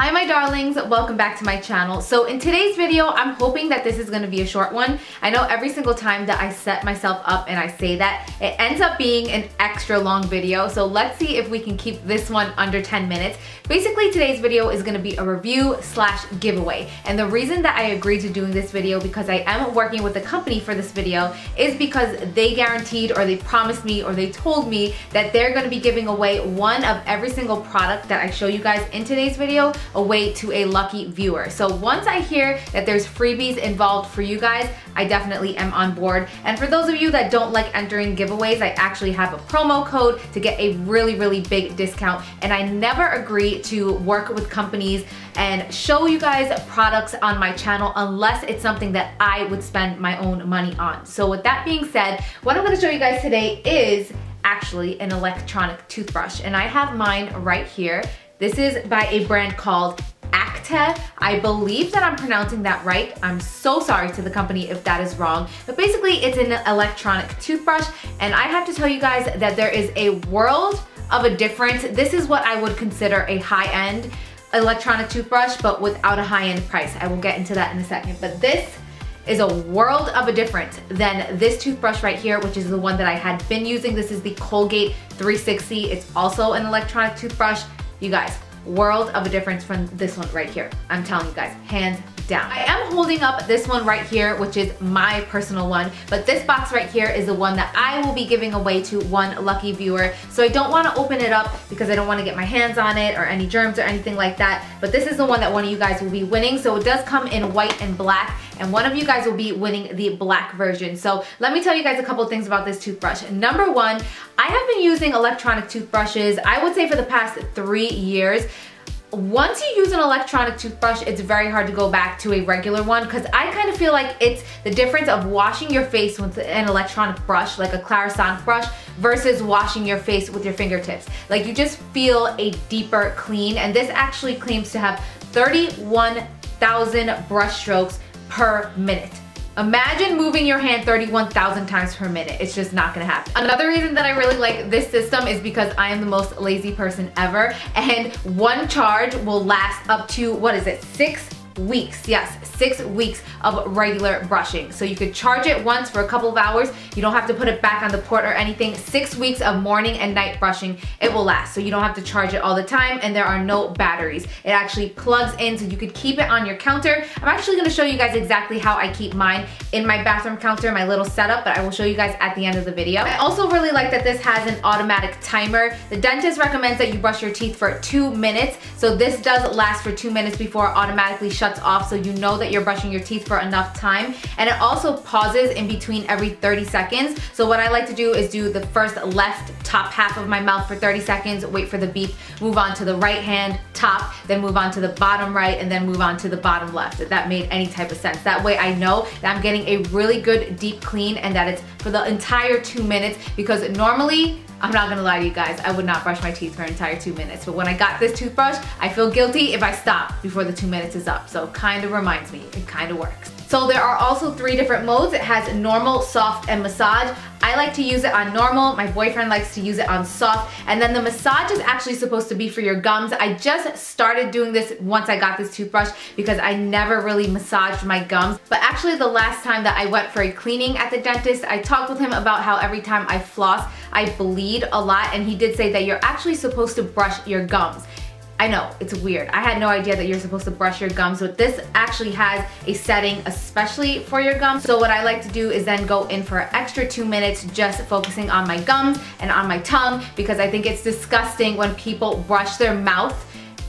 Hi my darlings, welcome back to my channel. So in today's video, I'm hoping that this is gonna be a short one. I know every single time that I set myself up and I say that, it ends up being an extra long video. So let's see if we can keep this one under 10 minutes. Basically today's video is gonna be a review slash giveaway. And the reason that I agreed to doing this video because I am working with a company for this video is because they guaranteed or they promised me or they told me that they're gonna be giving away one of every single product that I show you guys in today's video away to a lucky viewer. So once I hear that there's freebies involved for you guys, I definitely am on board. And for those of you that don't like entering giveaways, I actually have a promo code to get a really, really big discount. And I never agree to work with companies and show you guys products on my channel unless it's something that I would spend my own money on. So with that being said, what I'm gonna show you guys today is actually an electronic toothbrush and I have mine right here. This is by a brand called Acta. I believe that I'm pronouncing that right. I'm so sorry to the company if that is wrong. But basically it's an electronic toothbrush and I have to tell you guys that there is a world of a difference. This is what I would consider a high-end electronic toothbrush but without a high-end price. I will get into that in a second. But this is a world of a difference than this toothbrush right here, which is the one that I had been using. This is the Colgate 360. It's also an electronic toothbrush. You guys, world of a difference from this one right here. I'm telling you guys, hands down. I am holding up this one right here, which is my personal one, but this box right here is the one that I will be giving away to one lucky viewer. So I don't wanna open it up because I don't wanna get my hands on it or any germs or anything like that, but this is the one that one of you guys will be winning. So it does come in white and black, and one of you guys will be winning the black version. So let me tell you guys a couple things about this toothbrush. Number one, I have been using electronic toothbrushes, I would say for the past three years once you use an electronic toothbrush, it's very hard to go back to a regular one because I kind of feel like it's the difference of washing your face with an electronic brush, like a Clarisonic brush, versus washing your face with your fingertips. Like you just feel a deeper clean and this actually claims to have 31,000 brush strokes per minute. Imagine moving your hand 31,000 times per minute. It's just not gonna happen. Another reason that I really like this system is because I am the most lazy person ever and one charge will last up to, what is it, six weeks. Yes, six weeks of regular brushing. So you could charge it once for a couple of hours. You don't have to put it back on the port or anything. Six weeks of morning and night brushing, it will last. So you don't have to charge it all the time and there are no batteries. It actually plugs in so you could keep it on your counter. I'm actually gonna show you guys exactly how I keep mine in my bathroom counter, my little setup, but I will show you guys at the end of the video. I also really like that this has an automatic timer. The dentist recommends that you brush your teeth for two minutes. So this does last for two minutes before automatically shuts off so you know that you're brushing your teeth for enough time. And it also pauses in between every 30 seconds. So what I like to do is do the first left top half of my mouth for 30 seconds, wait for the beep, move on to the right hand top, then move on to the bottom right, and then move on to the bottom left, if that made any type of sense. That way I know that I'm getting a really good deep clean and that it's for the entire two minutes because normally I'm not gonna lie to you guys, I would not brush my teeth for an entire two minutes. But when I got this toothbrush, I feel guilty if I stop before the two minutes is up. So kind of reminds me, it kind of works. So there are also three different modes. It has normal, soft, and massage. I like to use it on normal. My boyfriend likes to use it on soft. And then the massage is actually supposed to be for your gums. I just started doing this once I got this toothbrush because I never really massaged my gums. But actually the last time that I went for a cleaning at the dentist, I talked with him about how every time I floss, I bleed a lot. And he did say that you're actually supposed to brush your gums. I know, it's weird. I had no idea that you're supposed to brush your gums, but this actually has a setting especially for your gums. So what I like to do is then go in for an extra two minutes just focusing on my gums and on my tongue because I think it's disgusting when people brush their mouth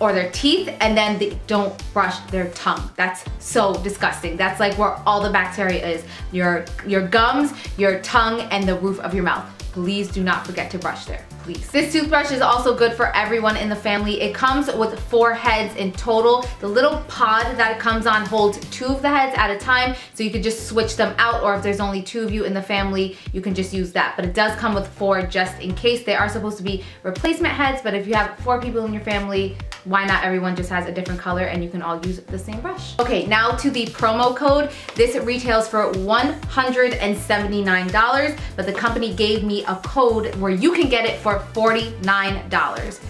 or their teeth and then they don't brush their tongue. That's so disgusting. That's like where all the bacteria is. Your, your gums, your tongue, and the roof of your mouth. Please do not forget to brush there please. This toothbrush is also good for everyone in the family. It comes with four heads in total. The little pod that it comes on holds two of the heads at a time, so you could just switch them out, or if there's only two of you in the family, you can just use that. But it does come with four just in case. They are supposed to be replacement heads, but if you have four people in your family, why not everyone just has a different color and you can all use the same brush. Okay, now to the promo code. This retails for $179, but the company gave me a code where you can get it for $49.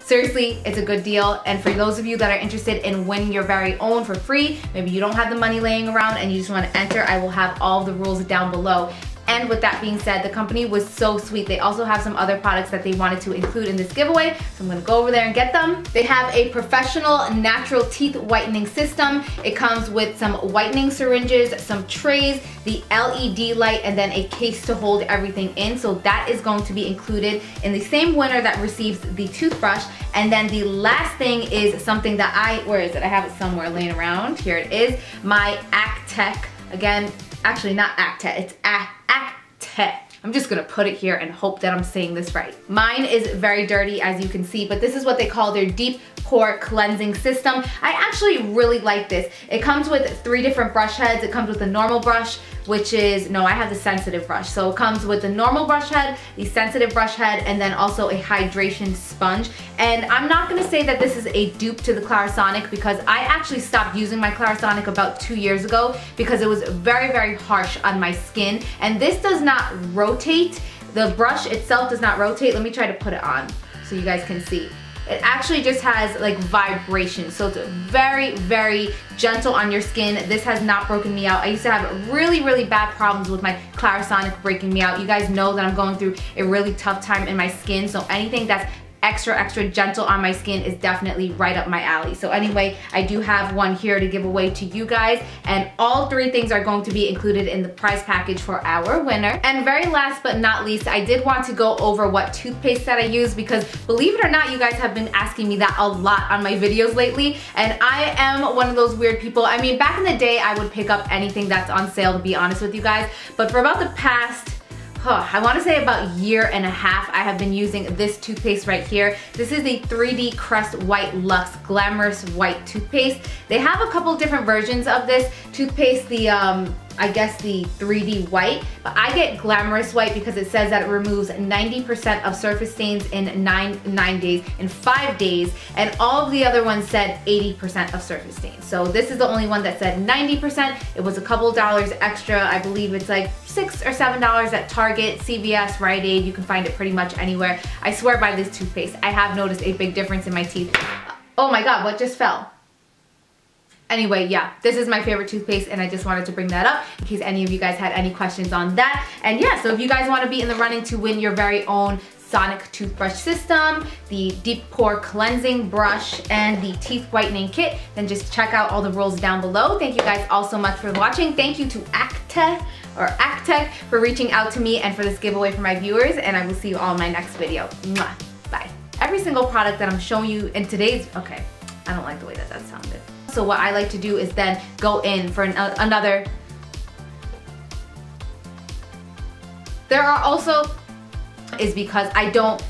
seriously, it's a good deal. And for those of you that are interested in winning your very own for free, maybe you don't have the money laying around and you just wanna enter, I will have all the rules down below. And with that being said, the company was so sweet. They also have some other products that they wanted to include in this giveaway. So I'm gonna go over there and get them. They have a professional natural teeth whitening system. It comes with some whitening syringes, some trays, the LED light, and then a case to hold everything in. So that is going to be included in the same winner that receives the toothbrush. And then the last thing is something that I, where is it? I have it somewhere laying around. Here it is, my Actec. Again, actually not Actec, it's Actec I'm just gonna put it here and hope that I'm saying this right. Mine is very dirty as you can see, but this is what they call their deep pore cleansing system. I actually really like this. It comes with three different brush heads. It comes with a normal brush, which is, no, I have the sensitive brush. So it comes with the normal brush head, the sensitive brush head, and then also a hydration sponge. And I'm not gonna say that this is a dupe to the Clarisonic because I actually stopped using my Clarisonic about two years ago because it was very, very harsh on my skin. And this does not rotate. The brush itself does not rotate. Let me try to put it on so you guys can see. It actually just has like vibration. So it's very, very gentle on your skin. This has not broken me out. I used to have really, really bad problems with my Clarisonic breaking me out. You guys know that I'm going through a really tough time in my skin. So anything that's extra, extra gentle on my skin is definitely right up my alley. So anyway, I do have one here to give away to you guys. And all three things are going to be included in the prize package for our winner. And very last but not least, I did want to go over what toothpaste that I use because believe it or not, you guys have been asking me that a lot on my videos lately. And I am one of those weird people. I mean, back in the day, I would pick up anything that's on sale to be honest with you guys. But for about the past huh, I wanna say about year and a half I have been using this toothpaste right here. This is the 3D Crest White Luxe Glamorous White Toothpaste. They have a couple different versions of this toothpaste. The um, I guess the 3D white, but I get glamorous white because it says that it removes 90% of surface stains in nine, nine days, in five days, and all of the other ones said 80% of surface stains. So this is the only one that said 90%. It was a couple dollars extra. I believe it's like six or seven dollars at Target, CVS, Rite Aid. You can find it pretty much anywhere. I swear by this toothpaste. I have noticed a big difference in my teeth. Oh my God, what just fell? Anyway, yeah, this is my favorite toothpaste and I just wanted to bring that up in case any of you guys had any questions on that. And yeah, so if you guys wanna be in the running to win your very own Sonic toothbrush system, the deep pore cleansing brush, and the teeth whitening kit, then just check out all the rules down below. Thank you guys all so much for watching. Thank you to Actec or Actec for reaching out to me and for this giveaway for my viewers, and I will see you all in my next video. Mwah. Bye. Every single product that I'm showing you in today's, okay, I don't like the way that that sounded. So what I like to do is then go in for an, uh, another. There are also, is because I don't